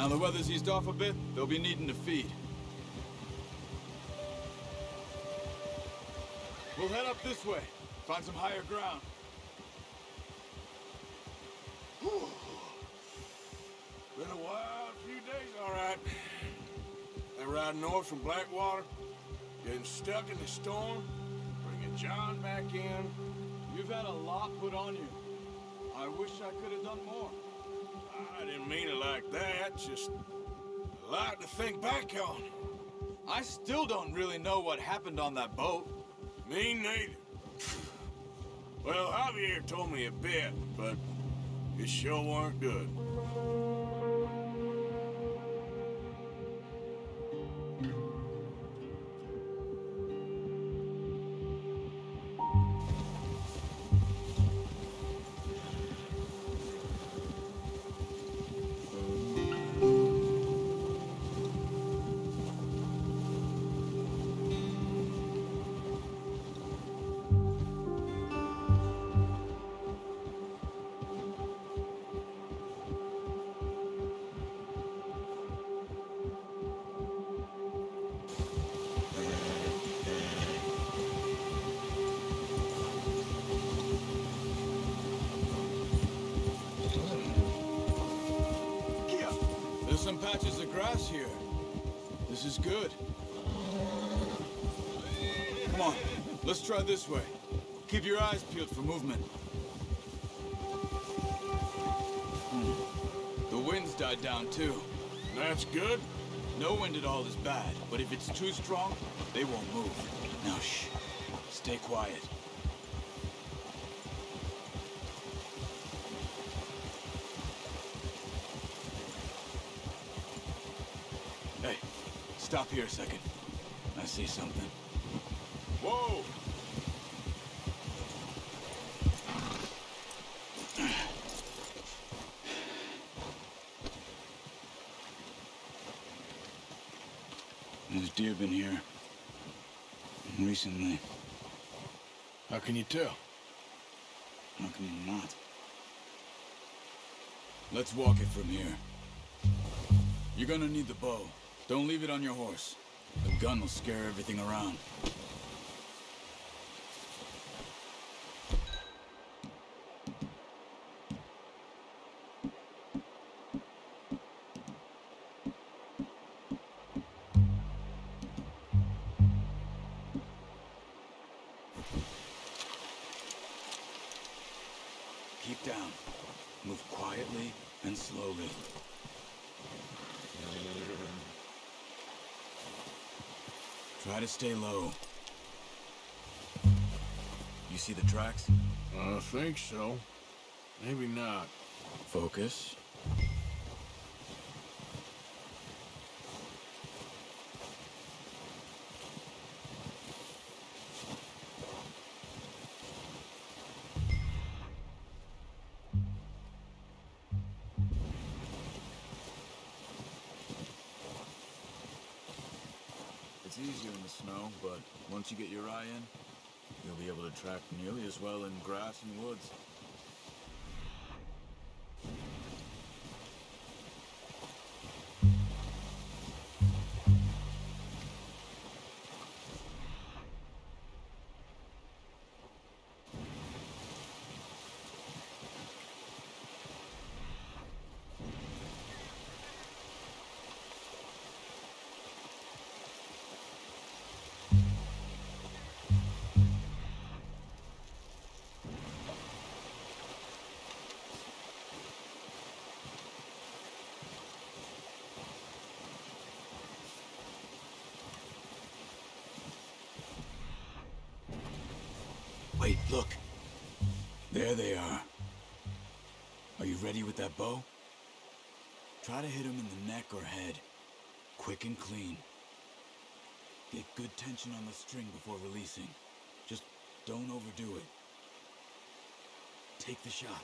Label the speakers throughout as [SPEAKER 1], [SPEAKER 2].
[SPEAKER 1] Now the weather's eased off a bit, they'll be needing to feed. We'll head up this way, find some higher ground.
[SPEAKER 2] Been a wild few days, all right. That ride north from Blackwater, getting stuck in the storm, bringing John back in.
[SPEAKER 1] You've had a lot put on you. I wish I could have done more.
[SPEAKER 2] I didn't mean it like that, just a lot to think back on.
[SPEAKER 1] I still don't really know what happened on that boat.
[SPEAKER 2] Me neither. Well, Javier told me a bit, but it sure weren't good.
[SPEAKER 1] Patches of grass here. This is good. Come on, let's try this way. Keep your eyes peeled for movement. Hmm. The wind's died down too.
[SPEAKER 2] That's good.
[SPEAKER 1] No wind at all is bad, but if it's too strong, they won't move. Now shh. Stay quiet. Stop here a second. I see something.
[SPEAKER 2] Whoa!
[SPEAKER 1] There's deer been here. Recently.
[SPEAKER 2] How can you tell?
[SPEAKER 1] How can you not? Let's walk it from here. You're gonna need the bow. Don't leave it on your horse. The gun will scare everything around. Keep down. Move quietly and slowly. Try to stay low. You see the tracks?
[SPEAKER 2] I think so. Maybe not.
[SPEAKER 1] Focus.
[SPEAKER 3] Easier in the snow, but once you get your eye in, you'll be able to track nearly as well in grass and woods.
[SPEAKER 1] Wait, look. There they are. Are you ready with that bow? Try to hit him in the neck or head. Quick and clean. Get good tension on the string before releasing. Just don't overdo it. Take the shot.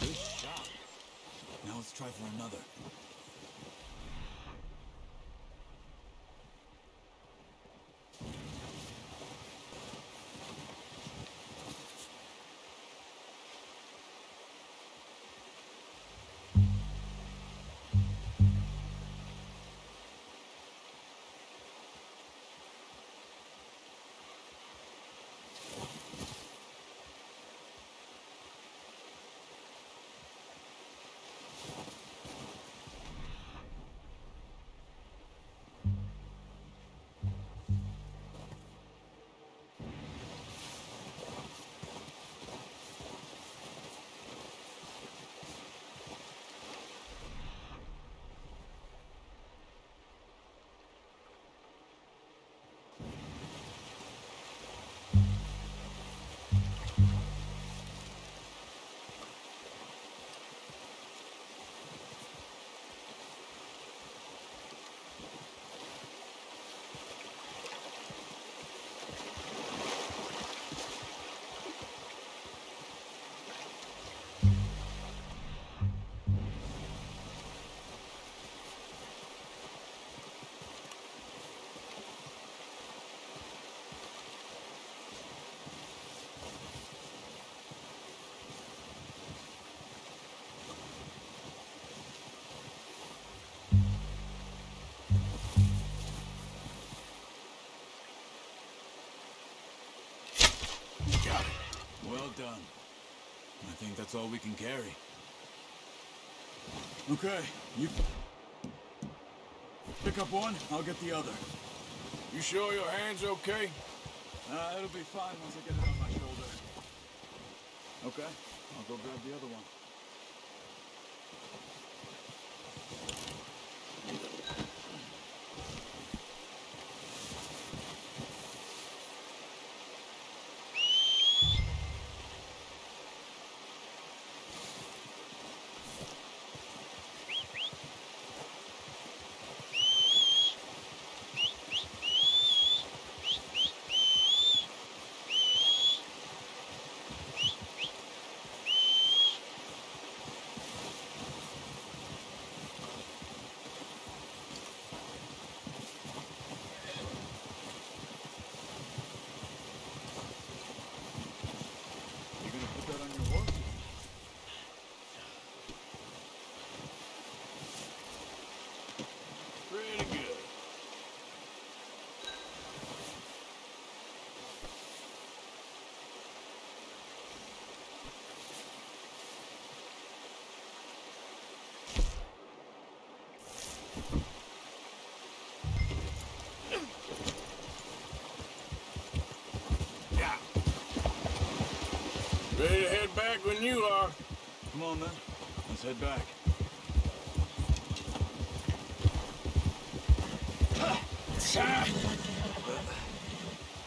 [SPEAKER 1] Good shot. Now let's try for another. Well done. I think that's all we can carry. Okay, you pick up one, I'll get the other.
[SPEAKER 2] You sure your hand's okay?
[SPEAKER 1] Uh, it'll be fine once I get it on my shoulder. Okay, I'll go grab the other one.
[SPEAKER 2] Yeah. Ready to head back when you are.
[SPEAKER 1] Come on, then. Let's head back.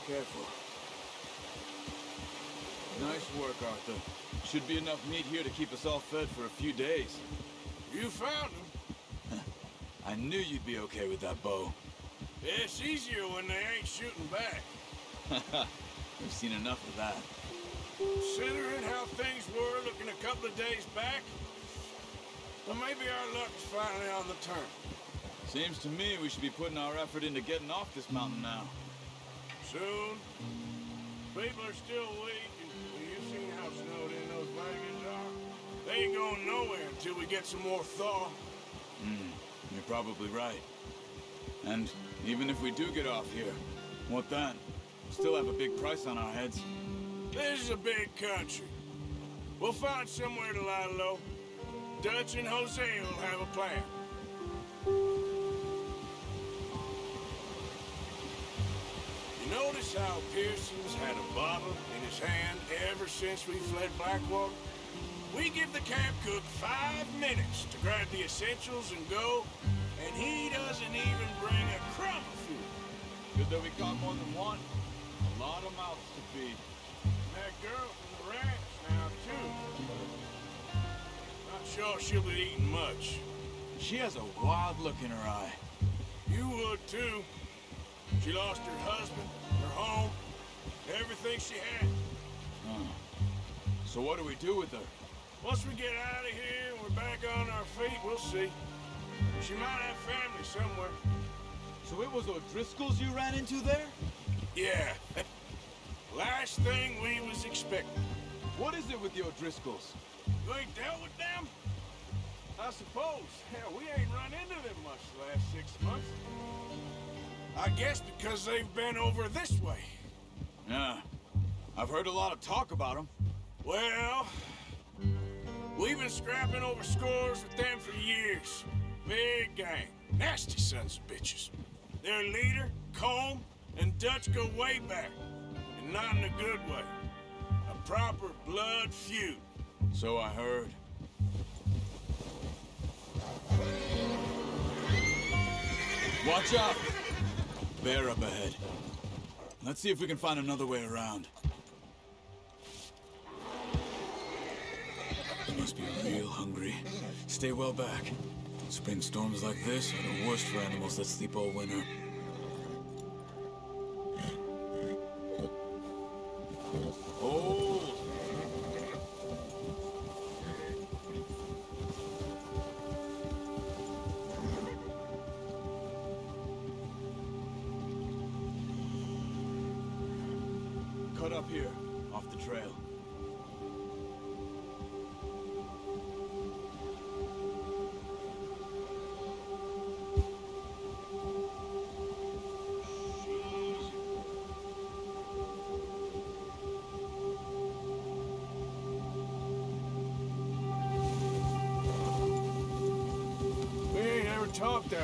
[SPEAKER 1] Careful. Nice work, Arthur. Should be enough meat here to keep us all fed for a few days.
[SPEAKER 2] you found.
[SPEAKER 1] I knew you'd be okay with that bow.
[SPEAKER 2] Yeah, it's easier when they ain't shooting back.
[SPEAKER 1] We've seen enough of that.
[SPEAKER 2] Considering how things were looking a couple of days back, well, maybe our luck is finally on the turn.
[SPEAKER 1] Seems to me we should be putting our effort into getting off this mountain now.
[SPEAKER 2] Soon. People are still weak, and you've seen how snowed in those wagons are. They ain't going nowhere until we get some more thaw.
[SPEAKER 1] You're probably right. And even if we do get off here, what then? We still have a big price on our heads.
[SPEAKER 2] This is a big country. We'll find somewhere to lie low. Dutch and Hosea will have a plan. You notice how Pearson's had a bottle in his hand ever since we fled Blackwater? We give the camp cook five minutes to grab the essentials and go, and he doesn't even bring a crumb of food.
[SPEAKER 1] Good that we got more than one. A lot of mouths to feed.
[SPEAKER 2] That girl from the ranch now, too. Not sure she'll be eating much.
[SPEAKER 1] She has a wild look in her eye.
[SPEAKER 2] You would, too. She lost her husband, her home, everything she had.
[SPEAKER 1] So what do we do with her?
[SPEAKER 2] Once we get out of here and we're back on our feet, we'll see. She might have family somewhere.
[SPEAKER 1] So it was the O'Driscoll's you ran into there?
[SPEAKER 2] Yeah. Last thing we was expecting.
[SPEAKER 1] What is it with the O'Driscolls?
[SPEAKER 2] You ain't dealt with them? I suppose. Hell, we ain't run into them much the last six months. I guess because they've been over this way.
[SPEAKER 1] Yeah. I've heard a lot of talk about them.
[SPEAKER 2] Well, we've been scrapping over scores with them for years. Big gang. Nasty sons of bitches. Their leader, Colm, and Dutch go way back. And not in a good way. A proper blood feud.
[SPEAKER 1] So I heard. Watch out! Bear up ahead. Let's see if we can find another way around. You must be real hungry. Stay well back. Spring storms like this are the worst for animals that sleep all winter. Cut up here, off the trail.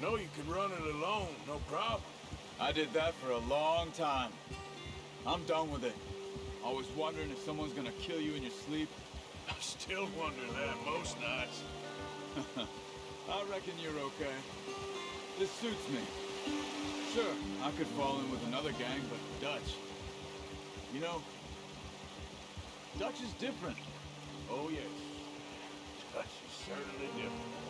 [SPEAKER 2] Know you can run it alone, no problem.
[SPEAKER 1] I did that for a long time. I'm done with it. Always wondering if someone's gonna kill you in your sleep.
[SPEAKER 2] I still wonder that most nights.
[SPEAKER 1] I reckon you're okay. This suits me. Sure, I could fall in with another gang, but Dutch. You know, Dutch is different.
[SPEAKER 2] Oh, yes. Dutch is certainly different.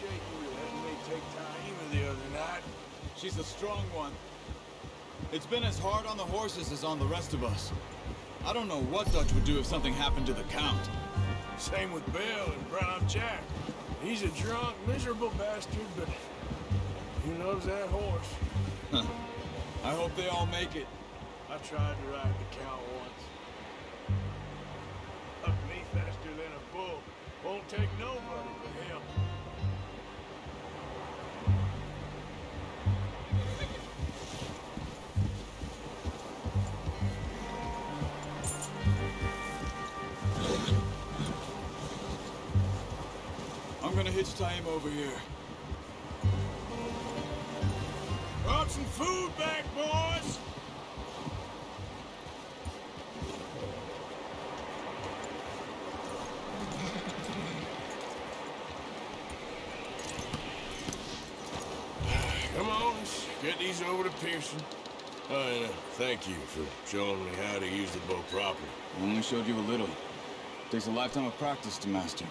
[SPEAKER 2] I appreciate you letting me take Taima the other night.
[SPEAKER 3] She's a strong one. It's been as hard on the horses as on the rest of us. I don't know what Dutch would do if something happened to the Count.
[SPEAKER 2] Same with Bill and Brown Jack. He's a drunk, miserable bastard, but he loves that horse.
[SPEAKER 3] I hope they all make it.
[SPEAKER 2] I tried to ride the cow once. Up me faster than a bull. Won't take nobody
[SPEAKER 3] gonna hitch time over here.
[SPEAKER 2] Brought some food back, boys! Come on, let's get these over to Pearson. Oh, and uh, thank you for showing me how to use the bow properly.
[SPEAKER 3] I only showed you a little. Takes a lifetime of practice to master.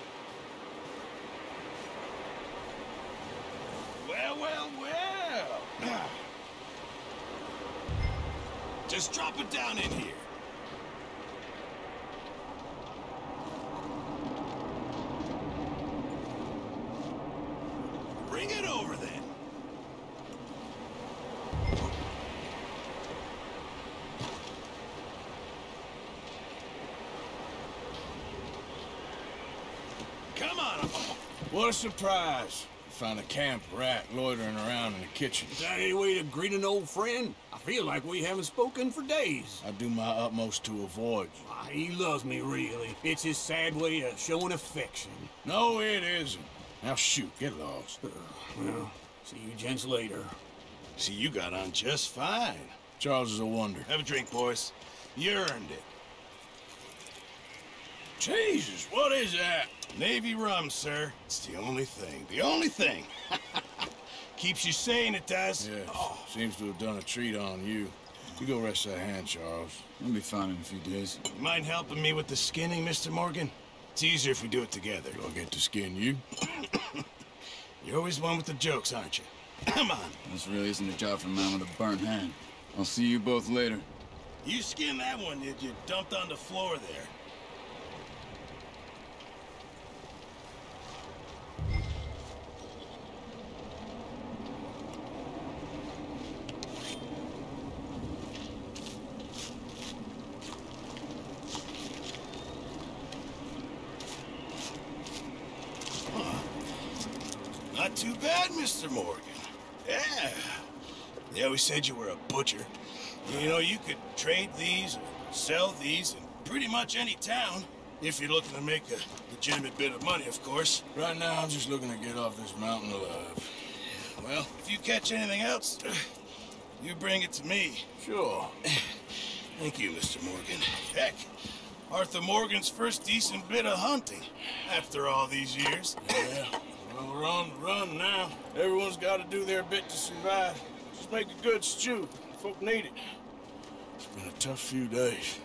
[SPEAKER 4] Well, well, well. Just drop it down in here. Bring it over then. Come on.
[SPEAKER 2] What a surprise. Found a camp rat loitering around in the kitchen.
[SPEAKER 5] Is that any way to greet an old friend? I feel like we haven't spoken for days.
[SPEAKER 2] I do my utmost to avoid you.
[SPEAKER 5] Ah, he loves me, really. It's his sad way of showing affection.
[SPEAKER 2] No, it isn't. Now shoot, get lost.
[SPEAKER 5] Well, see you gents later.
[SPEAKER 4] See, you got on just fine.
[SPEAKER 2] Charles is a wonder.
[SPEAKER 4] Have a drink, boys. You earned it.
[SPEAKER 2] Jesus, what is that?
[SPEAKER 4] Navy rum, sir. It's the only thing. The only thing. Keeps you sane, it does.
[SPEAKER 2] Yes, seems to have done a treat on you. You go rest that hand, Charles.
[SPEAKER 3] I'll be fine in a few days.
[SPEAKER 4] You mind helping me with the skinning, Mr. Morgan? It's easier if we do it together.
[SPEAKER 2] Do I get to skin you?
[SPEAKER 4] You're always one with the jokes, aren't you? Come on.
[SPEAKER 3] This really isn't a job for a man with a burnt hand. I'll see you both later.
[SPEAKER 4] You skinned that one, did you? Dumped on the floor there. Not too bad, Mr. Morgan. Yeah. They always said you were a butcher. You know, you could trade these or sell these in pretty much any town. If you're looking to make a legitimate bit of money, of course.
[SPEAKER 2] Right now, I'm just looking to get off this mountain alive.
[SPEAKER 4] Well, if you catch anything else, you bring it to me.
[SPEAKER 2] Sure.
[SPEAKER 4] Thank you, Mr. Morgan. Heck, Arthur Morgan's first decent bit of hunting after all these years.
[SPEAKER 2] Yeah. Well, we're on the run now. Everyone's got to do their bit to survive. Just make a good stew. Folk need it. It's been a tough few days.